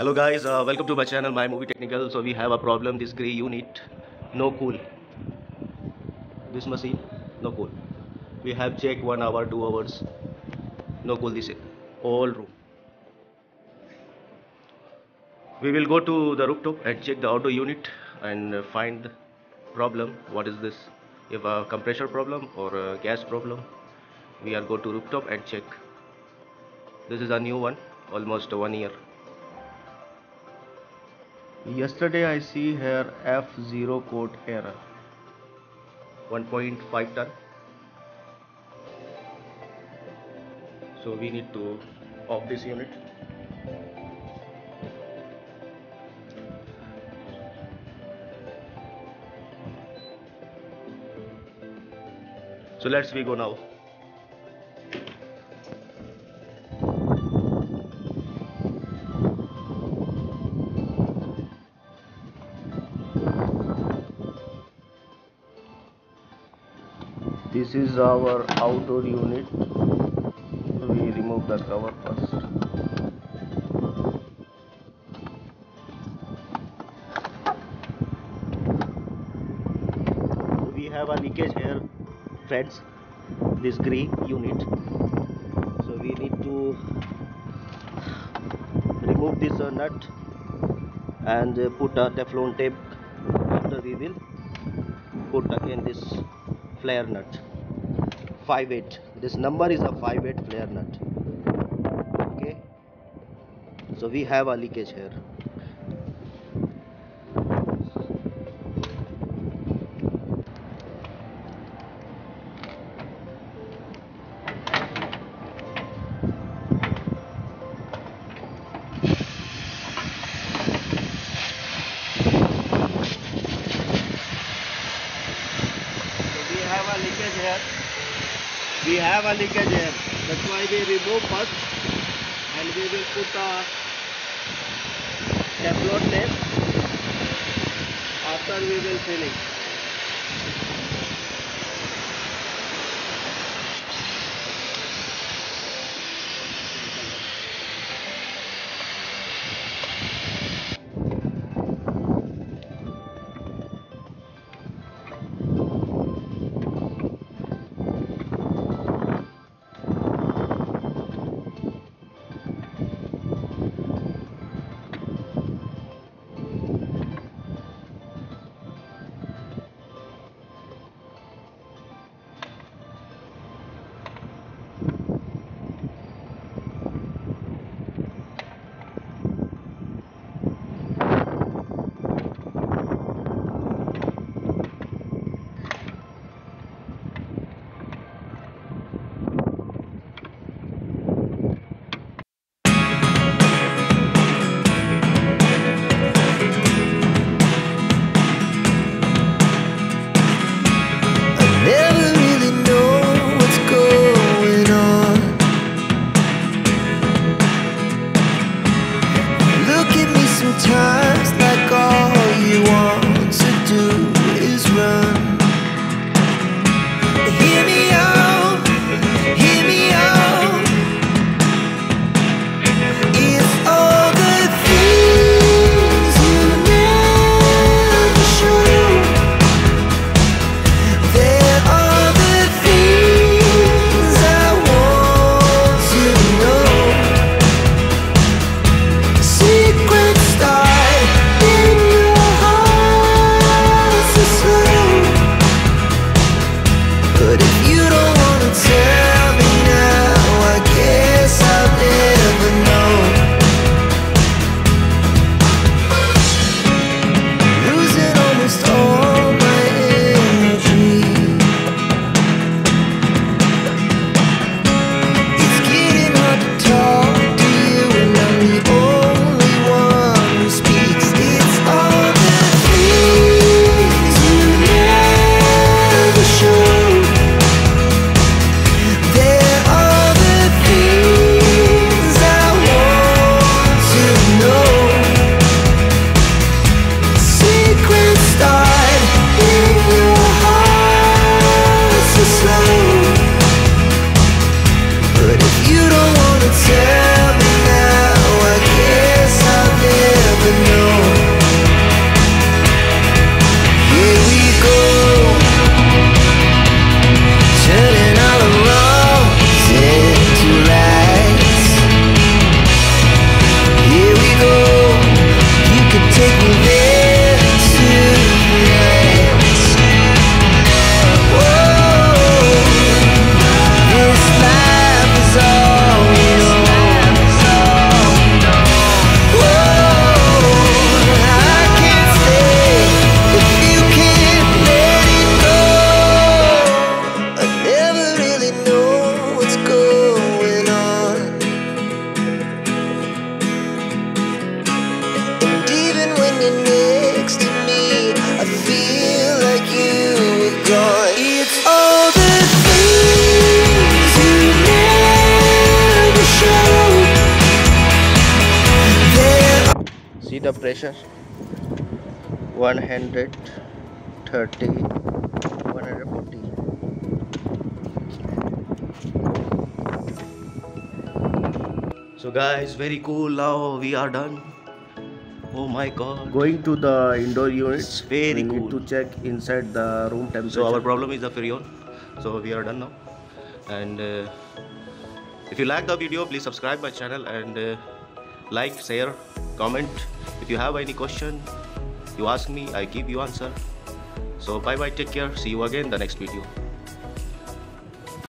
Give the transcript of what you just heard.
hello guys. Uh, welcome to my channel my movie technical. So we have a problem. This Gree unit no cool. This machine no cool. We have checked one hour two hours. No cool this all room. We will go to the rooftop and check the auto unit and find the problem. What is this? If a compressor problem or a gas problem we are go to rooftop and check. This is a new one almost one year yesterday i see here f0 code error 1.5 ton. So we need to off this unit. So let's we go now this is our outdoor unit. We remove the cover first. We have a leakage here friends. This Gree unit. So we need to remove this uh, nut and uh, put a teflon tape. After we will put again this flare nut. 5-8 this number is a 5-8 flare nut. Okay? So we have a leakage here have a leakage here. That's why we remove first and we will put a Teflon tape. After we will finish. pressure. 130 140 so guys very cool. Now we are done. Oh my god. Going to the indoor units. It's very we cool. need to check inside the room temperature. so our problem is the Freon so we are done now. And uh, if you like the video please subscribe my channel and uh, like share comment. If you have any question you ask me i give you answer. So bye bye take care. See you again the next video